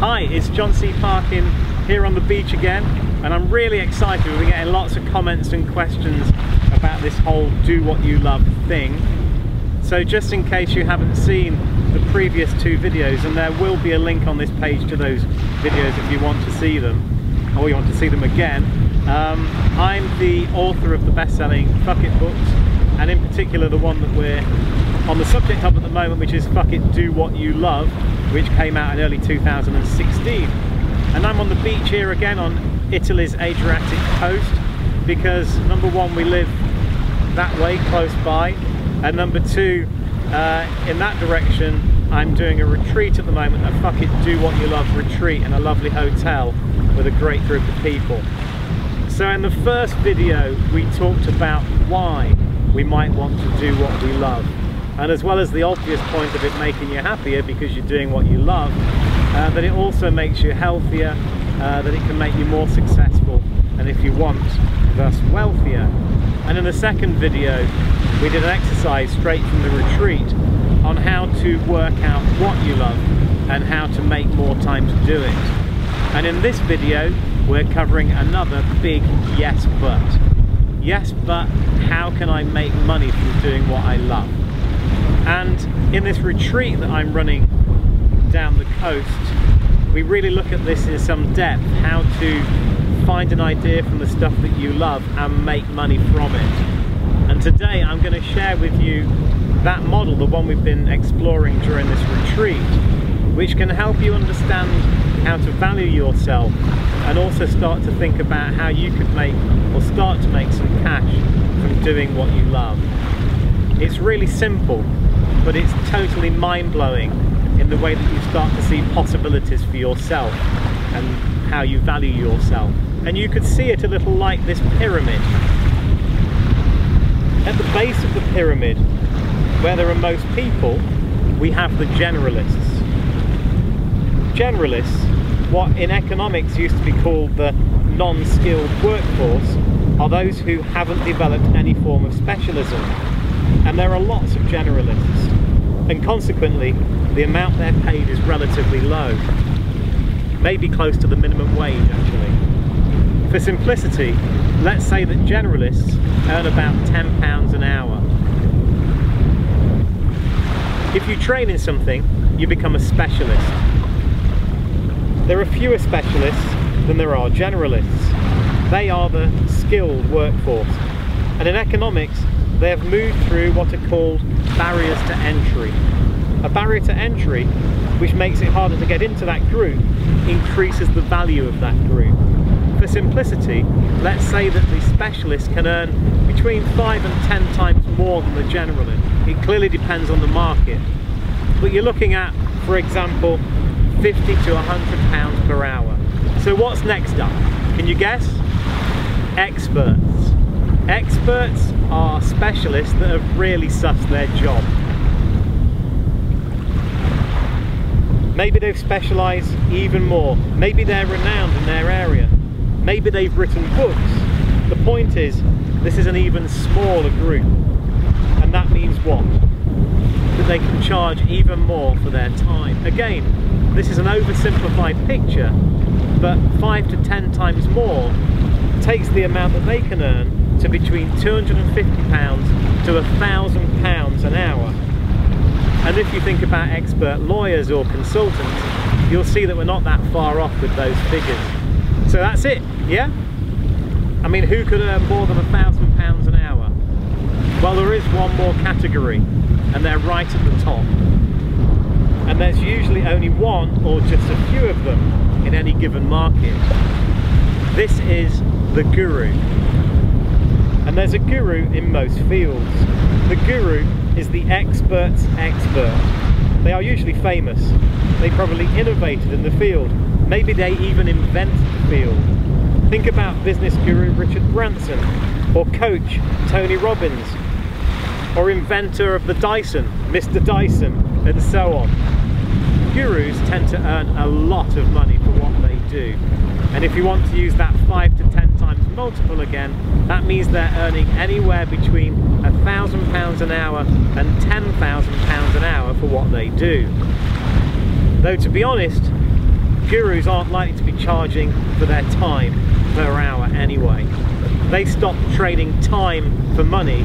Hi, it's John C. Parkin here on the beach again and I'm really excited. We're getting lots of comments and questions about this whole do what you love thing. So just in case you haven't seen the previous two videos and there will be a link on this page to those videos if you want to see them or you want to see them again. Um, I'm the author of the best-selling Fuck It books and in particular the one that we're on the subject of at the moment which is Fuck It Do What You Love which came out in early 2016 and I'm on the beach here again on Italy's Adriatic coast because number one we live that way close by. And number two uh, in that direction I'm doing a retreat at the moment a Fuck It Do What You Love retreat in a lovely hotel with a great group of people. So in the first video we talked about why we might want to do what we love. And as well as the obvious point of it making you happier because you're doing what you love, uh, that it also makes you healthier, uh, that it can make you more successful, and if you want, thus wealthier. And in the second video, we did an exercise straight from the retreat on how to work out what you love and how to make more time to do it. And in this video, we're covering another big yes but. Yes, but how can I make money from doing what I love? And in this retreat that I'm running down the coast, we really look at this in some depth, how to find an idea from the stuff that you love and make money from it. And today I'm going to share with you that model, the one we've been exploring during this retreat, which can help you understand how to value yourself and also start to think about how you could make or start to make some cash from doing what you love. It's really simple, but it's totally mind-blowing in the way that you start to see possibilities for yourself and how you value yourself. And you could see it a little like this pyramid. At the base of the pyramid, where there are most people, we have the generalists. Generalists what in economics used to be called the non-skilled workforce are those who haven't developed any form of specialism. And there are lots of generalists. And consequently, the amount they're paid is relatively low. Maybe close to the minimum wage, actually. For simplicity, let's say that generalists earn about £10 an hour. If you train in something, you become a specialist there are fewer specialists than there are generalists. They are the skilled workforce. And in economics, they have moved through what are called barriers to entry. A barrier to entry, which makes it harder to get into that group, increases the value of that group. For simplicity, let's say that the specialist can earn between 5 and 10 times more than the generalist. It clearly depends on the market. But you're looking at, for example, 50 to 100 pounds per hour. So what's next up? Can you guess? Experts. Experts are specialists that have really sussed their job. Maybe they've specialised even more. Maybe they're renowned in their area. Maybe they've written books. The point is, this is an even smaller group. And that means what? That they can charge even more for their time. Again, this is an oversimplified picture, but five to ten times more takes the amount that they can earn to between £250 to £1,000 an hour. And if you think about expert lawyers or consultants, you'll see that we're not that far off with those figures. So that's it, yeah? I mean, who could earn more than £1,000 an hour? Well, there is one more category, and they're right at the top and there's usually only one or just a few of them in any given market. This is the guru. There's a guru in most fields. The guru is the expert's expert. They are usually famous. They probably innovated in the field. Maybe they even invented the field. Think about business guru Richard Branson, or coach Tony Robbins, or inventor of the Dyson, Mr. Dyson, and so on gurus tend to earn a lot of money for what they do. And if you want to use that five to 10 times multiple again, that means they're earning anywhere between a thousand pounds an hour and 10,000 pounds an hour for what they do. Though to be honest, gurus aren't likely to be charging for their time per hour anyway. They stopped trading time for money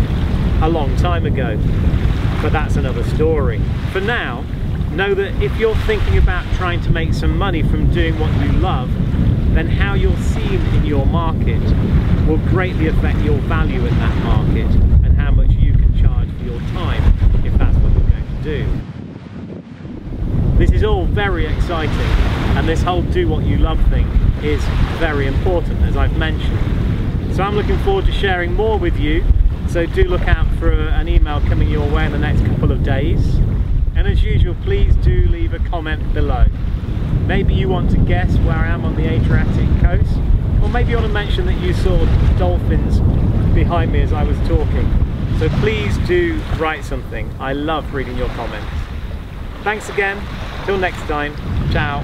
a long time ago, but that's another story. For now, know that if you're thinking about trying to make some money from doing what you love, then how you're seen in your market will greatly affect your value in that market and how much you can charge for your time if that's what you're going to do. This is all very exciting and this whole do what you love thing is very important as I've mentioned. So I'm looking forward to sharing more with you so do look out for an email coming your way in the next couple of days and as usual please do leave a comment below. Maybe you want to guess where I am on the Adriatic coast or maybe you want to mention that you saw dolphins behind me as I was talking. So please do write something. I love reading your comments. Thanks again. Till next time. Ciao.